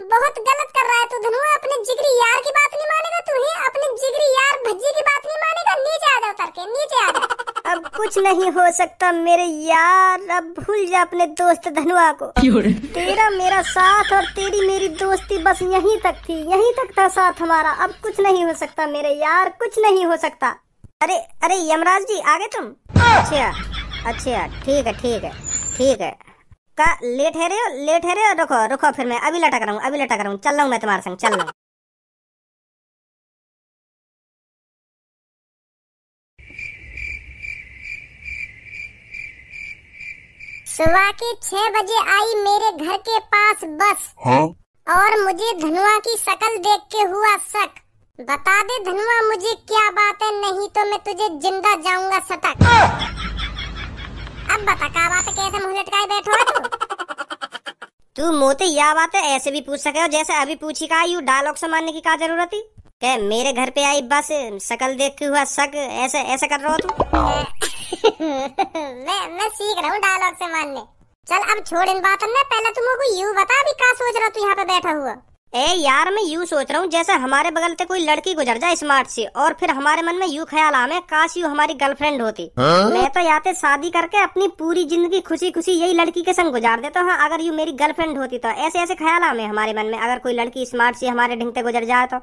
बहुत गलत कर रहा है तू धनुआ अपने जिगरी यार की बात नहीं मानेगा तू ही? अपने जिगरी यार भज्जी की बात नहीं मानेगा? नीचे आ जा उतर के नीचे आ जा। अब कुछ नहीं हो सकता मेरे यार अब भूल जा अपने दोस्त धनुआ को। तेरा मेरा साथ और तेरी मेरी दोस्ती बस यहीं तक थी यहीं तक था साथ हमारा। अब कुछ नहीं हो सकता मेरे यार कुछ नहीं हो सकता। अरे अरे यमराज जी आगे तुम? अच्छा अच्छा ठीक है ठीक है ठीक है। का लेट है रे हो लेट है रे हो रुको रुको फिर मैं अभी लटक रहा हूँ अभी लटक रहा हूँ। चल रहा हूँ मैं तुम्हारे संग चल रहा हूँ। सुबह के छह बजे आई मेरे घर के पास बस। और मुझे धनुआ की शक्ल देख के हुआ शक। बता दे धनुआ मुझे क्या बात है नहीं तो मैं तुझे ज़िंदा जाऊँगा सटक। बता बात कैसे मुँह लटकाए बैठो तू तू मोते या बात है ऐसे भी पूछ सके हो जैसे अभी पूछी का यू डायलॉग से मारने की क्या ज़रूरत थी? क्या मेरे घर पे आई बस, शकल देख के हुआ शक, ऐसे ऐसे कर रहा हो तू? मैं मैं सीख रहा हूँ डायलॉग से मानने चल, अब छोड़ इन बातों में, पहले तुम को यू बता अभी क्या सोच रहा तू यहाँ पे बैठा हुआ। ए यार मैं यूँ सोच रहा हूँ जैसे हमारे बगल से कोई लड़की गुजर जाए स्मार्ट से और फिर हमारे मन में यूँ ख्याल आवे काश यू हमारी गर्लफ्रेंड होती। मैं तो याते शादी करके अपनी पूरी ज़िंदगी खुशी खुशी यही लड़की के संग गुजार देता हूँ अगर यू मेरी गर्लफ्रेंड होती तो। ऐसे ऐसे ख्याल आवे हमारे मन में अगर कोई लड़की स्मार्ट से हमारे ढंग से गुजर जाए तो।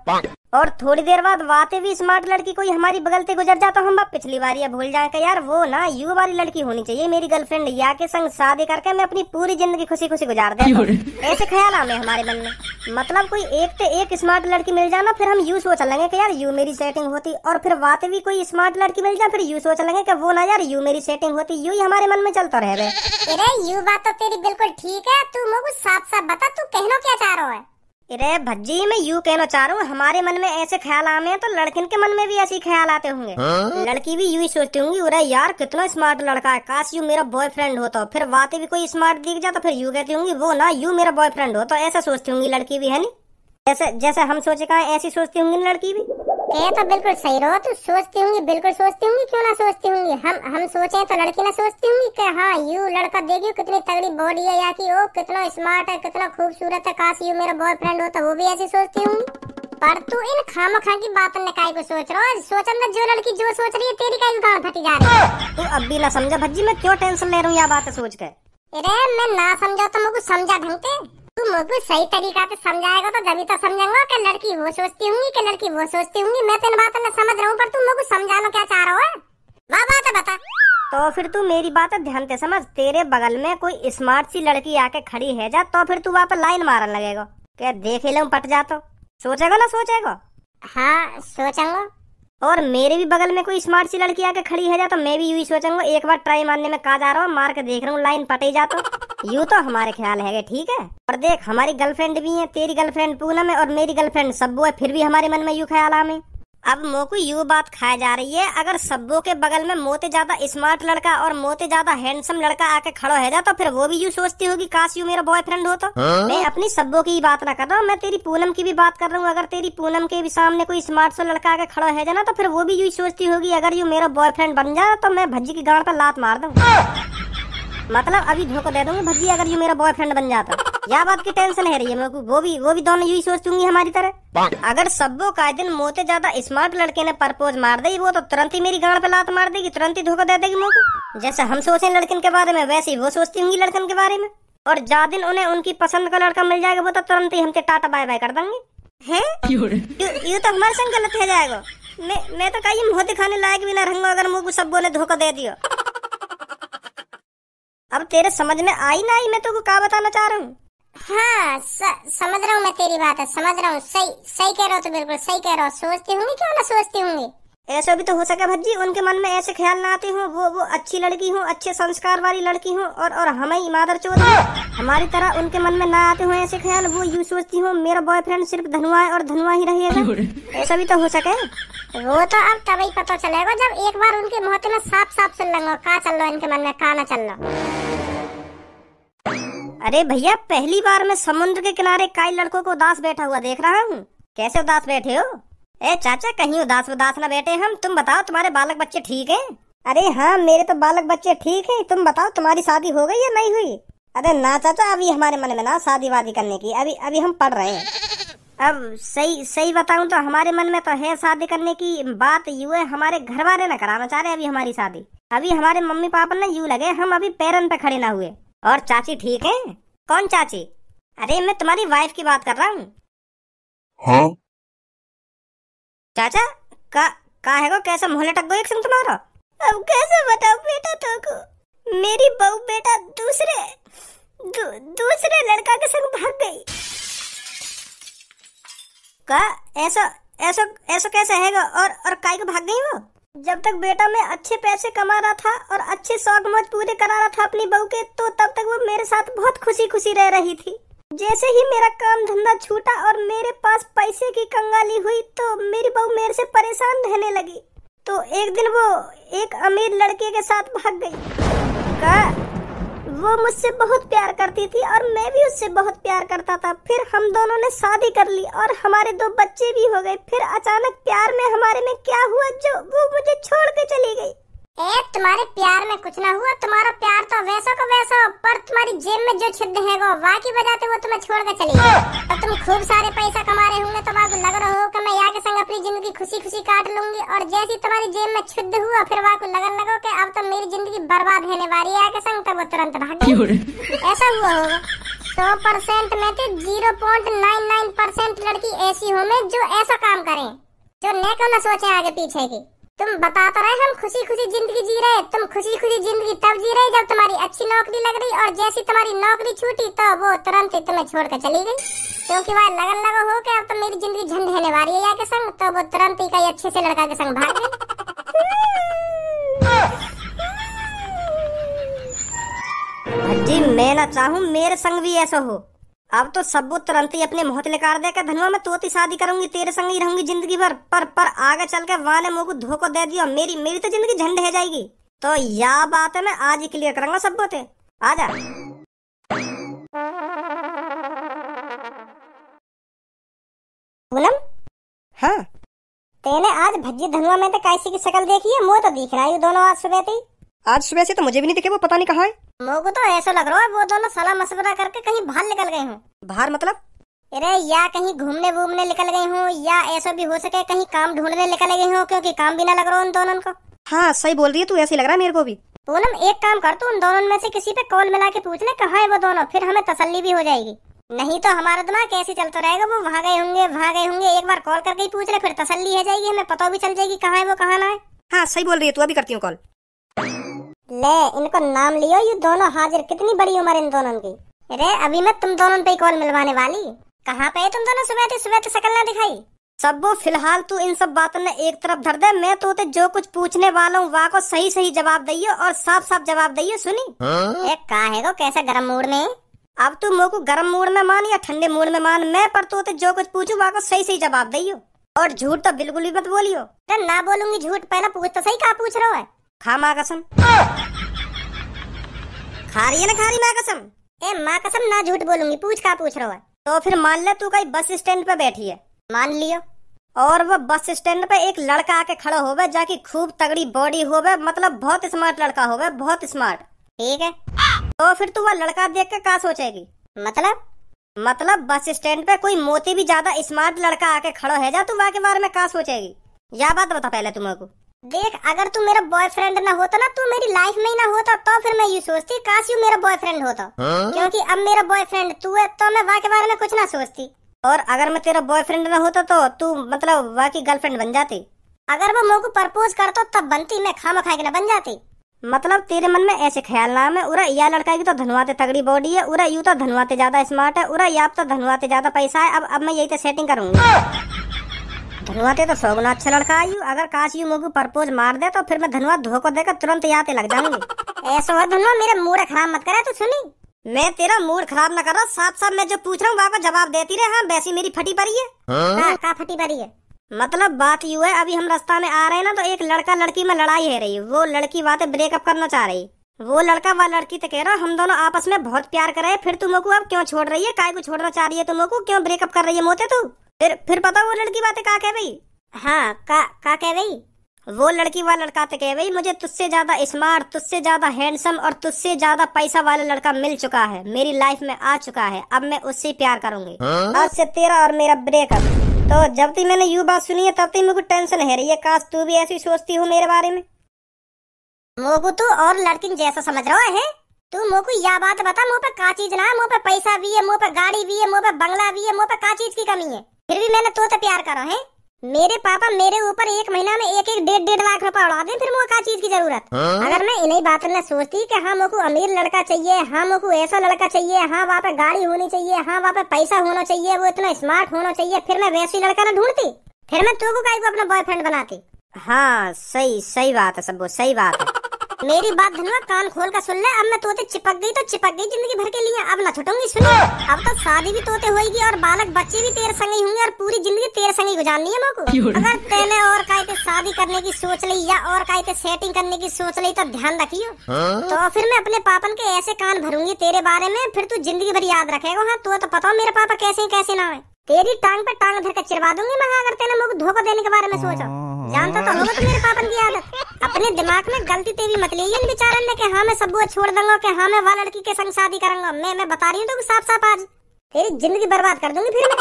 और थोड़ी देर बाद वाते भी स्मार्ट लड़की कोई हमारी बगल से गुजर जाए तो हम पिछली बार। ये भूल जाए कि यार वो ना यू वाली लड़की होनी चाहिए मेरी गर्लफ्रेंड या के संग शादी करके मैं अपनी पूरी ज़िंदगी खुशी खुशी गुजार दे ऐसे ख्याल आवे हमारे मन में। मतलब कोई एक से एक स्मार्ट लड़की मिल जाना फिर हम यू सोच लेंगे कि यार यू मेरी सेटिंग होती और फिर बातें भी कोई स्मार्ट लड़की मिल जाए फिर यू सोच लेंगे कि वो ना यार यू मेरी सेटिंग होती यू ही हमारे मन में चलता रहे। अरे यू बात तो तेरी बिल्कुल ठीक है तू मुझे साफ़ साफ़ बता तू कहना क्या चाह रहा है? अरे भज्जी मैं यू कहना चाह रहा हूँ हमारे मन में ऐसे ख्याल आने हैं तो लड़किन के मन में भी ऐसे ख्याल आते होंगे। लड़की भी यू ही सोचती होंगी अरे यार कितना स्मार्ट लड़का है काश यू मेरा बॉयफ्रेंड होता। तो फिर बातें भी कोई स्मार्ट दिख जाता तो फिर यू कहती होंगी वो ना यू मेरा बॉयफ्रेंड होता। तो ऐसा सोचती होंगी लड़की भी है नी? जैसे जैसे हम सोचे कहा ऐसी सोचती होंगी लड़की भी। ये तो बिल्कुल सही रहो तू सोचती होंगी बिल्कुल सोचती होंगी क्यों ना सोचती होंगी? हम हम सोचे तो लड़की ना सोचती होंगी कि हाँ यू लड़का देखियो कितनी तगड़ी बॉडी है या कि ओ कितना स्मार्ट है कितना खूबसूरत है काश यू मेरा बॉयफ्रेंड हो तो वो भी ऐसी सोचती होंगी। पर तू इन खाम खा की बात ने काय को सोच रहा है सोचन ना जो लड़की जो सोच रही है तेरी काय गांड फटी जा रही है तू अब भी ना समझा भज्जी मैं क्यों टेंशन ले रहा हूँ यह बात सोच के? अरे मैं ना समझा तो मुझे समझा ढंग से। तू मुझे सही तरीका से समझाएगा तो जभी तो समझेंगे कि लड़की वो सोचती होंगी कि लड़की वो सोचती होंगी। मैं तो इन बातों में समझ रहा हूँ पर तू मुझे समझाना क्या चाह रहा है वाह बात है बता। तो फिर तू मेरी बात ध्यान से समझ। तेरे बगल में कोई स्मार्ट सी लड़की आके खड़ी है जा तो फिर तू वहाँ पर लाइन मारन लगेगा। क्या देख ही लो पट जा तो। सोचेगा ना सोचेगा। हाँ सोचूँगा। और मेरे भी बगल में कोई स्मार्ट सी लड़की आके खड़ी है जा तो मैं भी यू ही सोचूँगा। एक बार ट्राई मारने में कहा जा रहा हूँ मार के देख रहा हूँ लाइन पटे जा तो। यू तो हमारे ख्याल है ठीक है? और देख हमारी गर्लफ्रेंड भी है तेरी गर्लफ्रेंड पूनम है और मेरी गर्लफ्रेंड सब्बू है फिर भी हमारे मन में यू ख्याल आमे। अब मोको यू बात खाया जा रही है अगर सब्बो के बगल में मोते ज़्यादा स्मार्ट लड़का और मोते ज़्यादा हैंडसम लड़का आके खड़ो है जा तो फिर वो भी यू सोचती होगी काश यू मेरा बॉयफ्रेंड हो? तो मैं अपनी सब्बो की ही बात ना कर रहा हूँ मैं तेरी पूनम की भी बात कर रहा हूँ अगर तेरी पूनम के भी सामने कोई स्मार्ट सा लड़का आके खड़ो है जाना तो फिर वो भी यू सोचती होगी अगर यू मेरा बॉयफ्रेंड बन जाए तो मैं भज्जी की गाड़ पर लात मार दूँ। मतलब अभी धोखा दे दूँगी भज्जी अगर यू मेरा बॉयफ्रेंड बन जाता। या बात की टेंशन है रही है मेरे को वो भी वो भी दोनों यही सोचूँगी हमारी तरह। अगर सब्बो का दिन मोते ज़्यादा स्मार्ट लड़के ने प्रपोज मार दी वो तो तुरंत ही मेरी गांड पे लात मार देगी तुरंत ही धोखा दे देगी मुझको जैसे हम सोचे लड़कन के बारे में वैसे ही वो सोचती होंगी लड़कन के बारे में। और जा दिन उन्हें उनकी पसंद का लड़का मिल जाएगा वो तो तुरंत ही हमसे टाटा बाय बाय कर देंगे। हैं? ये तो हमारे संग गलत हो जाएगा। मैं मैं तो कहीं मुँह दिखाने लायक भी ना रहूँगा अगर मुझको सब्बो ने धोखा दे दिया। अब तेरे समझ में आई ना आई मैं तुमको क्या बताना चाह रहा हूँ? हाँ स, समझ रहा हूँ मैं तेरी बात है समझ रहा हूँ। सही सही कह रहा हो तो बिल्कुल सही कह रहा हो। सोचती होंगी क्यों ना सोचती होंगी? ऐसा भी तो हो सके भज्जी उनके मन में ऐसे ख्याल ना आते हो। वो वो अच्छी लड़की हो अच्छे संस्कार वाली लड़की हो और और हमें मादर चोद हमारी तरह उनके मन में ना आते हो ऐसे ख्याल वो यूँ सोचती हो मेरा बॉयफ्रेंड सिर्फ़ धनुआ है और धनुआ ही रहेगा। ऐसा भी तो हो सके? वो तो अब तभी पता चलेगा जब एक बार उनके मुहते में साफ़ साफ़ सुन लेंगे का चल रहा इनके मन में का ना चल रहा। अरे भैया, पहली बार मैं समुद्र के किनारे कई लड़कों को उदास बैठा हुआ देख रहा हूँ। कैसे उदास बैठे हो? ए, चाचा, कहीं उदास उदास ना बैठे हम। तुम बताओ, तुम्हारे बालक बच्चे ठीक है? अरे हाँ मेरे तो बालक बच्चे ठीक है। तुम बताओ, तुम्हारी शादी हो गई या नहीं हुई? अरे ना, चाचा, अभी हमारे मन में ना शादी वादी करने की। अभी अभी हम पढ़ रहे हैं। अब सही सही बताऊँ तो हमारे मन में तो है शादी करने की बात। यू है, हमारे घर वाले ना कराना चाह रहे अभी हमारी शादी। अभी हमारे मम्मी पापा ने यूँ लगे, हम अभी पैरन पे खड़े ना हुए। और चाची ठीक है? कौन चाची? अरे मैं तुम्हारी वाइफ की बात कर रहा हूँ। हाँ? चाचा का का है को कैसा मोहल्ले टक गो एक संग तुम्हारा? अब कैसे बताओ बेटा तो को मेरी बहू बेटा दूसरे दू, दूसरे लड़का के संग भाग गई। का ऐसा ऐसा ऐसा कैसे हैगा और और काय को भाग गई वो? जब तक बेटा मैं अच्छे पैसे कमा रहा था और अच्छे शौक मौज पूरे करा रहा था अपनी बहू के तो तब तक वो मेरे साथ बहुत खुशी खुशी रह रही थी। जैसे ही मेरा काम धंधा छूटा और मेरे पास पैसे की कंगाली हुई तो मेरी बहू मेरे से परेशान रहने लगी। तो एक दिन वो एक अमीर लड़के के साथ भाग गई। का वो मुझसे बहुत प्यार करती थी और मैं भी उससे बहुत प्यार करता था। फिर हम दोनों ने शादी कर ली और हमारे दो बच्चे भी हो गए। फिर अचानक प्यार में हमारे में क्या हुआ जो वो मुझे छोड़ के चली गई। ए तुम्हारे प्यार में कुछ ना हुआ तुम्हारा प्यार तो वैसा का वैसा हो, पर तुम्हारी जेब में जो छिद्र है वो वाह की वजह वो तुम्हें छोड़ कर चली और तुम खूब सारे पैसा कमा रहे होंगे तो आपको लग रहा हो कि मैं यहाँ के संग अपनी ज़िंदगी खुशी खुशी काट लूँगी और जैसी तुम्हारी जेब में छिद्र हुआ फिर वहाँ को लगन लगो कि अब तो मेरी ज़िंदगी बर्बाद होने वाली है के संग तब वो तुरंत भाग ऐसा हुआ होगा। सौ परसेंट में से zero point nine nine percent लड़की ऐसी हो में जो ऐसा काम करें जो नेको न सोचे आगे पीछे की। तुम बता तो रहे हम खुशी खुशी ज़िंदगी जी रहे, तुम खुशी खुशी ज़िंदगी तब जी रहे जब तुम्हारी अच्छी नौकरी लग रही और जैसी तुम्हारी नौकरी छूटी तो वो तुरंत ही तुम्हें छोड़ कर चली गई। क्योंकि वह लगन लगा हो कि अब तो मेरी ज़िंदगी रहने वाली है या के संग तो वो तुरंत ही कई अच्छे से लड़का के संग भाग जी मैं ना चाहूँ मेरे संग भी ऐसा हो। अब तो सब तुरंत ही अपने मोहत निकाल दे के धनुआ मैं तोती शादी करूँगी तेरे संग ही रहूँगी ज़िंदगी भर पर पर आगे चल के वाह ने मुझको धोखो दे दिया मेरी मेरी तो ज़िंदगी झंड है जाएगी। तो यह बात है मैं आज ही क्लियर करूँगा सब बोते। आजा। पूनम हाँ। तेने आज भज्जी धनुआ में तो कैसी की शक्ल देखी है मुँह तो दिख रहा है दोनों आज सुबह थी आज सुबह से तो मुझे भी नहीं दिखे वो पता नहीं कहाँ है। मुझको तो ऐसा लग रहा है वो दोनों सलाह मशवरा करके कहीं बाहर निकल गए हूँ। बाहर मतलब? अरे या कहीं घूमने वूमने निकल गई हूँ या ऐसा भी हो सके कहीं काम ढूँढने निकल गई हूँ क्योंकि काम भी ना लग रहा उन दोनों को। हाँ सही बोल रही है तू ऐसे लग रहा है मेरे को भी। पूनम एक काम कर तू उन दोनों में से किसी पे कॉल मिला के पूछ ले कहाँ है वो दोनों फिर हमें तसल्ली भी हो जाएगी। नहीं तो हमारा दिमाग कैसे चलता रहेगा वो वहाँ गए होंगे वहाँ गए होंगे एक बार कॉल करके ही पूछ ले फिर तसल्ली हो जाएगी हमें पता भी चल जाएगी कहाँ है वो कहाँ ना है। हाँ सही बोल रही है तू अभी करती हूँ कॉल। ले इनको नाम लियो ये दोनों हाजिर। कितनी बड़ी उम्र इन दोनों की? अरे अभी मैं तुम दोनों पे कॉल मिलवाने वाली। कहाँ पे है तुम दोनों? सुबह थे सुबह तो शकल ना दिखाई। सब फ़िलहाल तू इन सब बातों ने एक तरफ़ धर दे मैं तो ते जो कुछ पूछने वाला हूँ वहाँ को सही सही जवाब दियो और साफ़ साफ़ जवाब दियो सुनी? एक कहा है को कैसा गर्म मूड में? अब तू मोको गर्म मूड में मान या ठंडे मूड में मान मैं पर तो ते जो कुछ पूछू वहाँ को सही सही जवाब दियो और झूठ तो बिल्कुल भी मत बोलियो। ना बोलूँगी झूठ पहले पूछ तो सही कहा पूछ रहा है? खा माँ कसम खा रही है ना खा रही माँ कसम ए माँ कसम ना झूठ बोलूँगी पूछ कहा पूछ रहा है? तो फिर मान ले तू कहीं बस स्टैंड पे बैठी है। मान लियो। और वो बस स्टैंड पे एक लड़का आके खड़ा होवे जाकी खूब तगड़ी बॉडी होवे मतलब बहुत स्मार्ट लड़का होवे बहुत स्मार्ट ठीक है? तो फिर तू वो लड़का देख के क्या सोचेगी? मतलब? मतलब बस स्टैंड पे कोई मोती भी ज़्यादा स्मार्ट लड़का आके खड़ा है, जा तू वहाँ के बारे में क्या सोचेगी। यह बात बता पहले तुम को? देख अगर तू मेरा बॉयफ्रेंड ना होता ना तू मेरी लाइफ में ही ना होता तो फिर मैं ये सोचती काश यू मेरा बॉयफ्रेंड होता। क्योंकि अब मेरा बॉयफ्रेंड तू है तो मैं वहाँ के बारे में कुछ ना सोचती। और अगर मैं तेरा बॉयफ्रेंड ना होता तो तू मतलब वहाँ की गर्लफ्रेंड बन जाती। अगर वो मुझको प्रपोज करता तब बनती मैं खामा खाए के ना बन जाती। मतलब तेरे मन में ऐसे ख्याल ना है उरा या लड़का की तो धनवाते तगड़ी बॉडी है उरा यू तो धनवाते ज़्यादा स्मार्ट है उरा या तो धनवाते ज़्यादा पैसा है अब अब मैं यही तो सेटिंग करूँगी। धनवाते तो सौ गुना अच्छा लड़का है यू अगर काश यू प्रपोज मार दे तो फिर मैं धनवा धोखो देकर तुरंत याते लग जाऊँगी। ऐसा हो धनुआ मेरा मूड खराब मत करे तू सुनी। मैं तेरा मूड खराब न कर रहा साथ साथ मैं जो पूछ रहा हूँ वहाँ को जवाब देती रहे हाँ वैसी मेरी फटी पड़ी है। हाँ? का फटी पड़ी है? मतलब बात यू है अभी हम रास्ता में आ रहे हैं ना तो एक लड़का लड़की में लड़ाई है रही वो लड़की बातें ब्रेकअप करना चाह रही। वो लड़का व लड़की तो कह रहा हम दोनों आपस में बहुत प्यार कर रहे हैं फिर तुम को अब क्यों छोड़ रही है? काय को छोड़ना चाह रही है तुम को? क्यों ब्रेकअप कर रही है मोते तू? फिर फिर पता वो लड़की बातें का कह भाई हाँ का का कह भाई वो लड़की वाला लड़का तो कह भाई मुझे तुझसे ज़्यादा स्मार्ट तुझसे ज़्यादा हैंडसम और तुझसे ज़्यादा पैसा वाला लड़का मिल चुका है मेरी लाइफ में आ चुका है अब मैं उससे प्यार करूँगी। आज से तेरा और मेरा ब्रेकअप तो जब तक मैंने यू बात सुनी है तब तक मेरे को टेंशन है रही है। काश तू भी ऐसी सोचती हो मेरे बारे में। मोगू तू और लड़किन जैसा समझ रहा है? तू मोको या बात बता मुँह पे का चीज़ ना है मुँह पे पैसा भी है मुँह पे गाड़ी भी है मुँह पे बंगला भी है मुँह पे का चीज़ की कमी है। फिर भी मैंने तो, प्यार करो है। मेरे पापा मेरे ऊपर एक महीना में एक एक डेढ़ डेढ़ लाख रुपए उड़ा दे फिर मुझे का चीज़ की ज़रूरत। अगर मैं इन्हीं बातों में सोचती कि हाँ मुझको अमीर लड़का चाहिए हाँ मुझको ऐसा लड़का चाहिए हाँ वहाँ पे गाड़ी होनी चाहिए हाँ वहाँ पे पैसा होना चाहिए वो इतना स्मार्ट होना चाहिए फिर मैं वैसी लड़का ना ढूंढती। फिर मैं तू को अपना बॉयफ्रेंड बनाती। हाँ सही सही बात है सब सही बात है। मेरी बात धनुआ कान खोल कर सुन ले अब मैं तोते चिपक गई तो चिपक गई ज़िंदगी भर के लिए। अब ना छुटूँगी सुनो अब तो शादी भी तोते होगी और बालक बच्चे भी तेरे संग ही होंगे और पूरी ज़िंदगी तेरे संग ही गुजारनी है मोको अगर तेने और काहे शादी करने की सोच ली या और काहे सेटिंग करने की सोच ली तो ध्यान रखियो। तो फिर मैं अपने पापन के ऐसे कान भरूँगी तेरे बारे में फिर तू ज़िंदगी भर याद रखेगा। हाँ तो, तो पता मेरे पापा कैसे कैसे ना है। तेरी टांग पे टांग धर कर चिरवा दूँगी मैं अगर तेने मुझे धोखा देने के बारे में सोचा। जानता तो होगा तो मेरे पापन की आदत। अपने दिमाग में गलती तेरी मत ली। इन बेचारन ने कि हाँ मैं सब छोड़ दूँगा कि हाँ मैं वाला लड़की के संग शादी करूँगा। मैं मैं बता रही हूँ तो साफ़ साफ़ आज। तेरी ज़िंदगी बर्बाद कर दूँगी फिर मैं।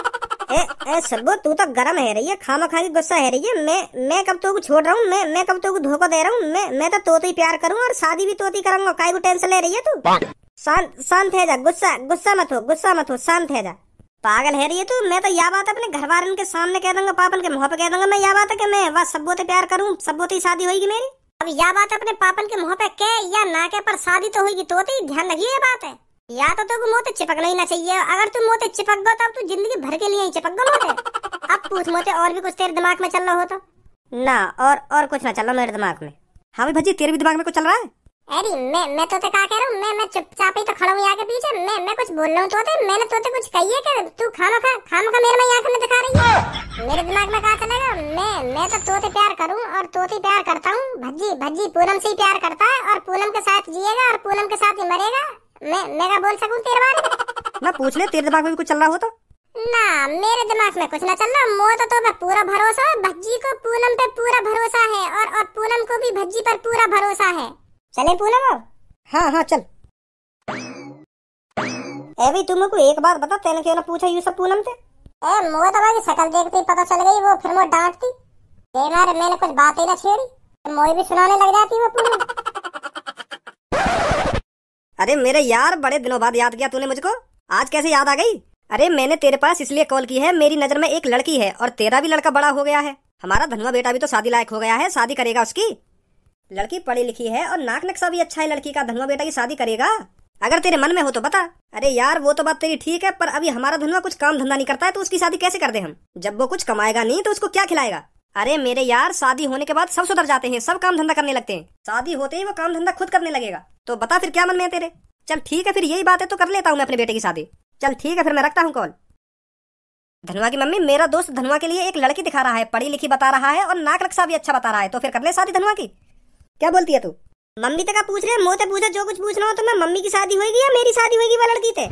ए, ए सबो तू तो गरम है रही है खामा खा की गुस्सा है रही है। मैं मैं कब तो को छोड़ रहा हूँ? मैं मैं कब तो को धोखा दे रहा हूँ? मैं मैं तो तो ही प्यार करूँ और शादी भी तो ही करूँगा। काय को टेंशन ले रही है तू? शांत शांत है जा गुस्सा गुस्सा मत हो गुस्सा मत हो शांत है जा। पागल है रही तू। मैं तो या बात अपने घर वाले के सामने कह दूँगा, पापन के मुँह पे कह दूँगा, मैं या बात है कि मैं बस सबो से प्यार करूँ, सबो शादी होगी मेरी। अब यह बात अपने पापन के मुँह पे कह या ना के पर शादी तो होगी तो ध्यान रखिए ये बात है। या तो तुमको मोते चिपकना ही ना चाहिए, अगर तुम मोते चिपक गो तब तू ज़िंदगी भर के लिए ही चिपक गो मोते अब पूछ मोते और भी कुछ तेरे दिमाग में चल रहा हो तो। ना, और और कुछ ना चल रहा मेरे दिमाग में। हाँ भाई भजी तेरे भी दिमाग में कुछ चल रहा है? अरे मैं मैं तो क्या कह रहा हूँ? मैं मैं चुपचाप ही तो खड़ा हूँ आगे पीछे। मैं मैं कुछ बोल रहा हूँ तो मैंने तो कुछ कही है कि तू खाना खा खाना खा मेरे में आँख में दिखा रही है। मेरे दिमाग में कहा चलेगा? मैं मैं तो तोते प्यार करूँ और तोते प्यार करता हूँ। भज्जी भज्जी पूनम से ही प्यार करता है और पूनम के साथ जिएगा और पूनम के साथ ही मरेगा। मैं मैं क्या बोल सकूँ तेरे बारे में? पूछ ले तेरे दिमाग में कुछ चल रहा हो तो। ना मेरे दिमाग में कुछ ना चल रहा। मो तो, तो पूरा भरोसा है भज्जी को पूनम पे पूरा भरोसा है और और पूनम को भी भज्जी पर पूरा भरोसा है। चले पूनम हाँ हाँ चल। ए भाई तुम को एक बात बता तेने क्यों ना पूछा यू सब पूनम से? ए मोह तो भाई शक्ल देखते ही पता चल गई वो फिर वो डांटती। देखा रे मैंने कुछ बात ही ना छेड़ी। तो मोह भी सुनाने लग जाती वो पूनम। अरे मेरे यार बड़े दिनों बाद याद किया तूने मुझको। आज कैसे याद आ गई? अरे मैंने तेरे पास इसलिए कॉल की है मेरी नज़र में एक लड़की है और तेरा भी लड़का बड़ा हो गया है। हमारा धनवा बेटा भी तो शादी लायक हो गया है शादी करेगा उसकी। लड़की पढ़ी लिखी है और नाक नक्शा भी अच्छा है, लड़की का धनुआ बेटा की शादी करेगा। अगर तेरे मन में हो तो बता। अरे यार, वो तो बात तेरी ठीक है, पर अभी हमारा धनुआ कुछ काम धंधा नहीं करता है तो उसकी शादी कैसे कर दे हम? जब वो कुछ कमाएगा नहीं तो उसको क्या खिलाएगा? अरे मेरे यार, शादी होने के बाद सब सुधर जाते हैं, सब काम धंधा करने लगते हैं। शादी होते ही वो काम धंधा खुद करने लगेगा। तो बता फिर क्या मन में है तेरे? चल ठीक है, फिर यही बात है तो कर लेता हूँ मैं अपने बेटे की शादी। चल ठीक है, फिर मैं रखता हूँ कॉल। धनवा की मम्मी, मेरा दोस्त धनवा के लिए एक लड़की दिखा रहा है, पढ़ी लिखी बता रहा है और नाक रक्षा भी अच्छा बता रहा है तो फिर कर ले शादी धनुआ की। क्या बोलती है तू? मम्मी तक पूछ रहे मोते पूछा, जो कुछ पूछना हो तो मैं मम्मी की शादी होगी या मेरी शादी होगी वो लड़की थे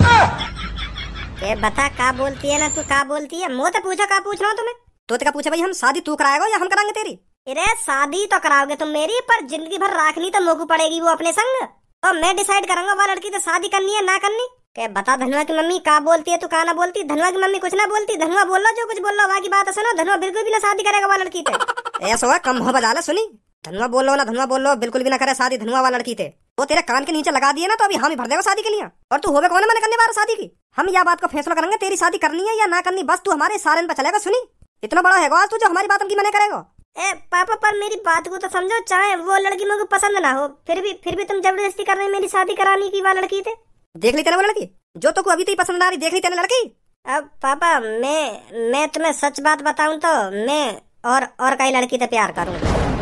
ये बता का बोलती है ना तू? का बोलती है? मोते पूछा का पूछना हो तुम्हें? तो का पूछा, भाई, हम शादी तू कराएगा या हम कराएँगे तेरी? अरे, शादी तो कराओगे तुम मेरी, पर ज़िंदगी भर राखनी तो मोकू पड़ेगी वो अपने संग। और मैं डिसाइड करूँगा वो लड़की तो शादी करनी है, ना करनी। के बता धनुआ की मम्मी का बोलती है तू? का ना बोलती? धनुआ की मम्मी कुछ ना बोलती? धनुआ बोल लो, जो कुछ बोल लो, बाकी बात सुनो। धनुआ बिल्कुल भी ना शादी करेगा वो लड़की ऐसा हुआ, कम हो बजा सुनी? धनुआ बोल लो ना धनुआ बोल लो बिल्कुल भी ना करे शादी धनुआ वाला लड़की थे वो तेरे कान के नीचे लगा दिए ना तो अभी हम ही भर देगा शादी के लिए। और तू होवे कौन मैंने करने वाला शादी की? हम यह बात को फैसला करेंगे तेरी शादी करनी है या ना करनी बस तू हमारे सारे पर चलेगा सुनी? इतना बड़ा है आज तू जो हमारी बात की मना करेगा। ए पापा पर मेरी बात को तो समझो चाहे वो लड़की मुझे पसंद ना हो फिर भी फिर भी तुम ज़बरदस्ती कर रहे मेरी शादी कराने की वाला लड़की थे देख ली तेरे वो लड़की? जो तो को अभी तो पसंद आ रही देख ली तेरे लड़की? अब पापा मैं मैं तुम्हें सच बात बताऊँ तो मैं और और कई लड़की से प्यार करूँगा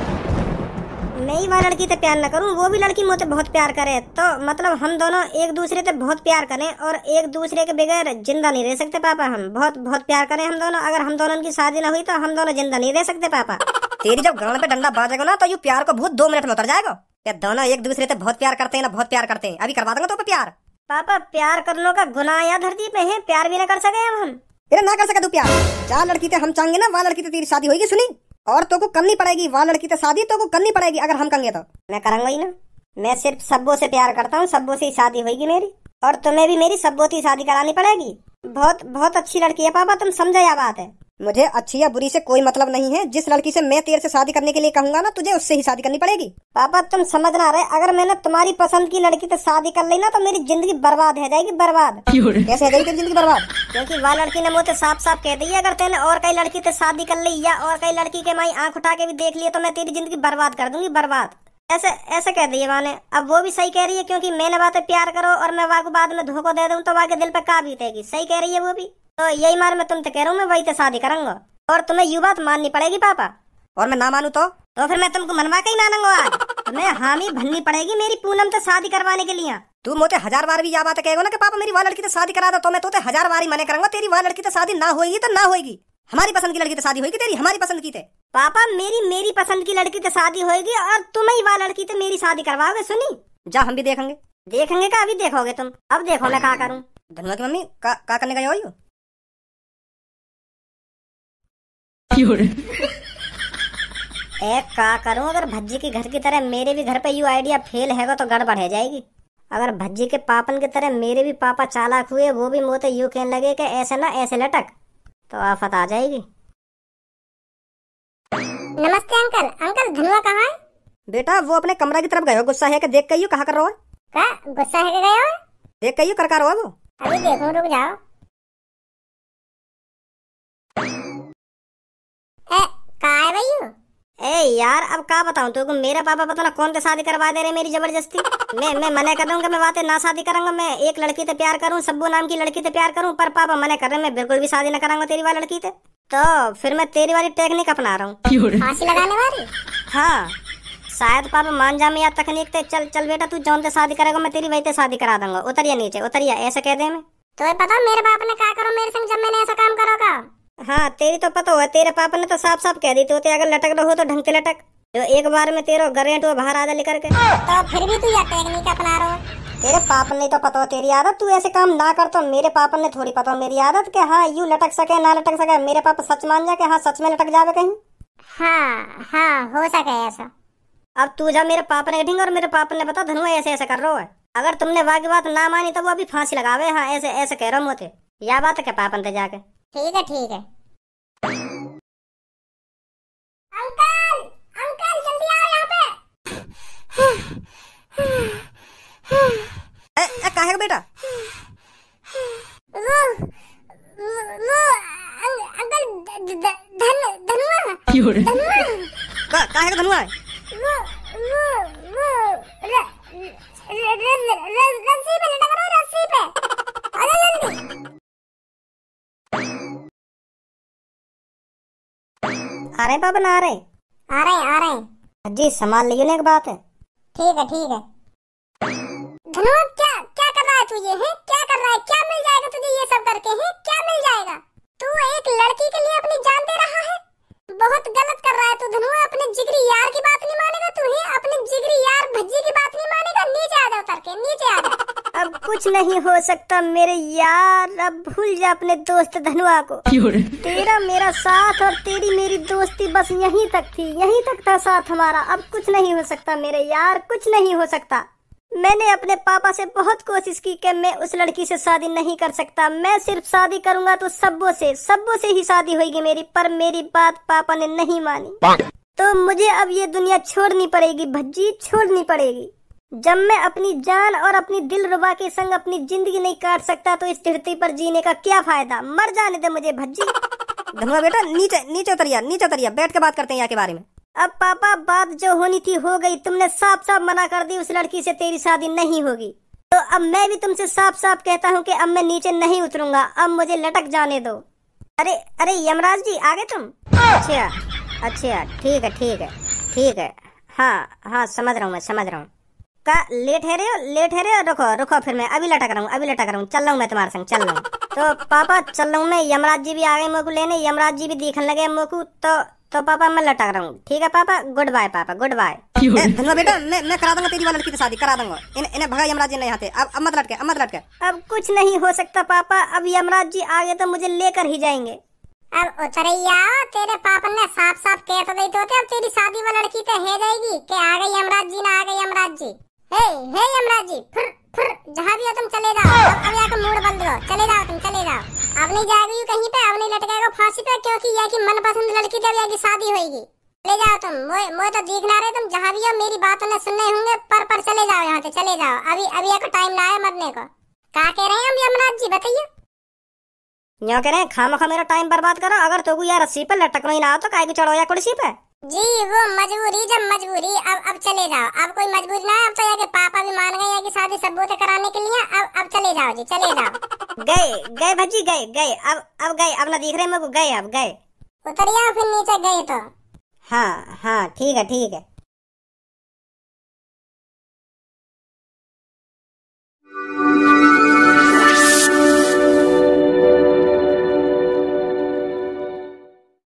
मैं ही वह लड़की से प्यार न करूँ वो भी लड़की मुझे बहुत प्यार करे तो मतलब हम दोनों एक दूसरे से बहुत प्यार करें और एक दूसरे के बगैर ज़िंदा नहीं रह सकते पापा हम। बहुत बहुत प्यार करें हम दोनों अगर हम दोनों की शादी न हुई तो हम दोनों ज़िंदा नहीं रह सकते पापा। तेरी जब गाँव पे डंडा बाजेगा ना तो यू प्यार को बहुत दो मिनट में उतर जाएगा। क्या दोनों एक दूसरे से बहुत प्यार करते हैं ना बहुत प्यार करते हैं? अभी करवा देंगे तो प्यार। पापा प्यार करने का गुनाह या धरती पे है? प्यार भी ना कर सके हम। ना कर सके तू प्यार। चार लड़की थे हम चाहेंगे ना वहाँ लड़की तेरी शादी होगी सुनी? और तो को करनी पड़ेगी। वहाँ लड़की तो शादी तो को करनी पड़ेगी अगर हम कहेंगे तो। मैं करूँगा ही ना। मैं सिर्फ़ सब्बो से प्यार करता हूँ सब्बो से ही शादी होगी मेरी। और तुम्हें भी मेरी सब्बो से शादी करानी पड़ेगी। बहुत बहुत अच्छी लड़की है पापा, तुम समझा यह बात है। मुझे अच्छी या बुरी से कोई मतलब नहीं है। जिस लड़की से मैं तेरे से शादी करने के लिए कहूँगा ना तुझे उससे ही शादी करनी पड़ेगी। पापा तुम समझ ना रहे अगर मैंने तुम्हारी पसंद की लड़की से शादी कर ली ना तो मेरी ज़िंदगी बर्बाद हो जाएगी बर्बाद। कैसे हो जाएगी ज़िंदगी बर्बाद? क्योंकि वह लड़की ने मुझे साफ़ साफ़ कह दी है अगर तेने और कई लड़की से शादी कर ली या और कई लड़की के माई आँख उठा के भी देख लिया तो मैं तेरी ज़िंदगी बर्बाद कर दूँगी बर्बाद। ऐसे ऐसे कह दिए माने। अब वो भी सही कह रही है क्योंकि मैंने बातें प्यार करो और मैं वाह को बाद में धोखो दे दूँ तो वाह के दिल पे का बीतेगी सही कह रही है वो भी? तो यही मार मैं तुमसे कह रहा हूँ मैं वही से शादी करूँगा। और तुम्हें यू बात माननी पड़ेगी पापा। और मैं ना मानू तो? तो फिर मैं तुमको मनवा के ही मानूँगा आज। तुम्हें हामी भननी पड़ेगी मेरी पूनम से शादी करवाने के लिए। तू मोते हज़ार बार भी यह बात कहेगा ना कि पापा मेरी वह लड़की से शादी करा दो तो मैं तोते हज़ार बार ही मने करूँगा तेरी वह लड़की से शादी ना होगी तो ना होगी हमारी पसंद की लड़की से शादी होगी तेरी हमारी पसंद की थे पापा मेरी मेरी पसंद की लड़की से शादी होगी और तुम ही वह लड़की से मेरी शादी करवाओगे सुनी? जा हम भी देखेंगे। देखेंगे का? अभी देखोगे तुम। अब देखो मैं क्या करूँ। धनुआ की मम्मी का, का करने गए हो? एक का करूँ अगर भज्जी के घर की तरह मेरे भी घर पे यू आइडिया फेल हैगा तो गड़बड़ है जाएगी। अगर भज्जी के पापन की तरह मेरे भी पापा चालाक हुए वो भी मोते यू कहने लगे कि ऐसे ना ऐसे लटक तो आफत आ जाएगी। नमस्ते अंकल। अंकल धनुआ कहाँ है? बेटा वो अपने कमरा की तरफ़ गए हो। गुस्सा है कि देख के यू कहा कर रहा है? गुस्सा है गए हो? देख के यू कर कर रहा है वो? अभी देखो रुक जाओ। का है भैया ए यार अब का बताऊँ तुमको? मेरा पापा पता ना कौन से शादी करवा दे रहे मेरी ज़बरदस्ती? मैं मैं मना कर दूँगा मैं बातें ना शादी करूँगा मैं एक लड़की से प्यार करूँ सब्बू नाम की लड़की से प्यार करूँ पर पापा मना कर रहे मैं बिल्कुल भी शादी ना कराऊँगा तेरी वाली लड़की से। तो फिर मैं तेरी वाली टेक्निक अपना रहा हूँ। फांसी लगाने वाली? हाँ। शायद पापा मान जा मैं या तकनीक ते चल चल बेटा तू जौन से शादी करेगा मैं तेरी वही से शादी करा दूँगा। उतरिया नीचे उतरिया ऐसे कह दे मैं तो पता मेरे बाप ने क्या करो मेरे संग जब मैंने ऐसा काम करोगा हाँ तेरी तो पता हो तेरे पापा ने तो साफ़ साफ़ कह दी तो ते अगर लटक रहो तो ढंग से लटक। जो एक बार में तेरा गरेंट वो बाहर आधा लेकर के। तो फिर भी तू यह टेक्निक अपना रहा तेरे पापा ने तो पता हो तेरी आदत तू ऐसे काम ना कर तो मेरे पापा ने थोड़ी पता हो मेरी आदत के हाँ यू लटक सके ना लटक सके मेरे पापा सच मान जा के हाँ सच में लटक जावे कहीं। हाँ हाँ हो सके ऐसा। अब तू जा मेरे पापा ने ढींग और मेरे पापा ने बता धनुआ ऐसे ऐसे कर रहा है। अगर तुमने वाह की बात ना मानी तो वो अभी फांसी लगावे। हाँ ऐसे ऐसे कह रहा हूँ मुझे या बात है क्या पापन ते जाके? ठीक है ठीक है। अंकल अंकल जल्दी आओ यहाँ पे। ए, ए काहे का बेटा? वो वो अं- अंकल धन धनुआ। धनुआ। का काहे का धनुआ? वो वो वो र- र- र- र- रस्सी पे लटक रहा रस्सी पे। आ रहे पापा ना आ रहे आ रहे हैं आ रहे हैं। जी संभाल लियो ना एक बात। है ठीक है ठीक है। धनुआ क्या क्या कर रहा है तू ये है क्या कर रहा है क्या मिल जाएगा तुझे ये सब करके है क्या मिल जाएगा तू एक लड़की के लिए अपनी जान दे रहा है बहुत गलत कर रहा है तू धनुआ अपने जिगरी यार की बात नहीं मानेगा तू ही अपने जिगरी यार भज्जी की बात नहीं मानेगा नीचे आ जा उतर के नीचे आ जा अब कुछ नहीं हो सकता मेरे यार। अब भूल जा अपने दोस्त धनुआ को। तेरा मेरा साथ और तेरी मेरी दोस्ती बस यहीं तक थी यहीं तक था साथ हमारा। अब कुछ नहीं हो सकता मेरे यार कुछ नहीं हो सकता। मैंने अपने पापा से बहुत कोशिश की कि मैं उस लड़की से शादी नहीं कर सकता। मैं सिर्फ़ शादी करूँगा तो सब्बों से सब्बों से ही शादी होगी मेरी पर मेरी बात पापा ने नहीं मानी। तो मुझे अब ये दुनिया छोड़नी पड़ेगी भज्जी छोड़नी पड़ेगी। जब मैं अपनी जान और अपनी दिल रुबा के संग अपनी ज़िंदगी नहीं काट सकता तो इस धरती पर जीने का क्या फ़ायदा? मर जाने दे मुझे भज्जी। धनुआ बेटा, नीचे नीचे उतरिया नीचे उतरिया बैठ के बात करते हैं यहाँ के बारे में। अब पापा, बात जो होनी थी हो गई, तुमने साफ़ साफ़ मना कर दी, उस लड़की से तेरी शादी नहीं होगी। तो अब मैं भी तुमसे साफ़ साफ़ कहता हूँ कि अब मैं नीचे नहीं उतरूँगा, अब मुझे लटक जाने दो। अरे अरे यमराज जी, आगे तुम? अच्छा अच्छा ठीक है ठीक है ठीक है। हाँ हाँ समझ रहा हूँ मैं, समझ रहा हूँ। का लेट है रे लेट है रे रुको रुको फिर मैं अभी लटक रहा हूँ अभी लटक रहा हूँ चल रहा हूँ मैं तुम्हारे संग चल रहा हूँ। तो पापा चल रहा हूँ मैं यमराज जी भी आ गए मेरे को लेने यमराज जी भी देखने लगे मेरे को तो तो पापा मैं लटक रहा हूँ। ठीक है पापा? गुड बाय पापा गुड बाय धन्यवाद बेटा मैं मैं करा दूँगा तेरी वाली लड़की की शादी करा दूँगा। इन्हें इन्हें भगा यमराज जी नहीं आते। अब अब मत लटके अब मत लटके। अब कुछ नहीं हो सकता पापा अब यमराज जी आगे तो मुझे लेकर ही जाएँगे। अब उतरैया तेरे पापा ने साफ़ साफ़ कह तो नहीं तो अब तेरी शादी वाली लड़की तो है जाएगी कि आ गई यमराज जी ना आ गई यमराज जी। हे हे यमराज जी फिर फिर जहाँ भी हो तुम चले जाओ अब यहाँ का मूड बंद करो चले जाओ तुम चले जाओ अब नहीं जाएगी कहीं पे अब नहीं लटकेगा फांसी पे क्योंकि यह की मनपसंद लड़की जब यहाँ की शादी होगी चले जाओ तुम मोए मोए तो दिखना रहे तुम जहाँ भी हो मेरी बातों ने सुनने होंगे पर पर चले जाओ यहाँ से चले जाओ अभी अभी एक टाइम ना है मरने को क्या कह रहे हैं हम यमराज जी बताइए यो कह रहे हैं खाम खा मेरा टाइम बर्बाद करो अगर तो यार रस्सी पे लटकना ही ना हो तो काय को चढ़ो या कुर्सी पे जी वो मजबूरी जब मजबूरी। अब अब चले जाओ। अब कोई मजबूरी ना है अब तो ये पापा भी मान गए हैं कि शादी सबूत कराने के लिए। अब अब चले जाओ जी चले जाओ। गए गए भज्जी गए गए। अब अब गए अब ना दिख रहे मेरे को गए अब गए। उतरिया फिर नीचे गए तो। हाँ हाँ ठीक है ठीक है। Thank you.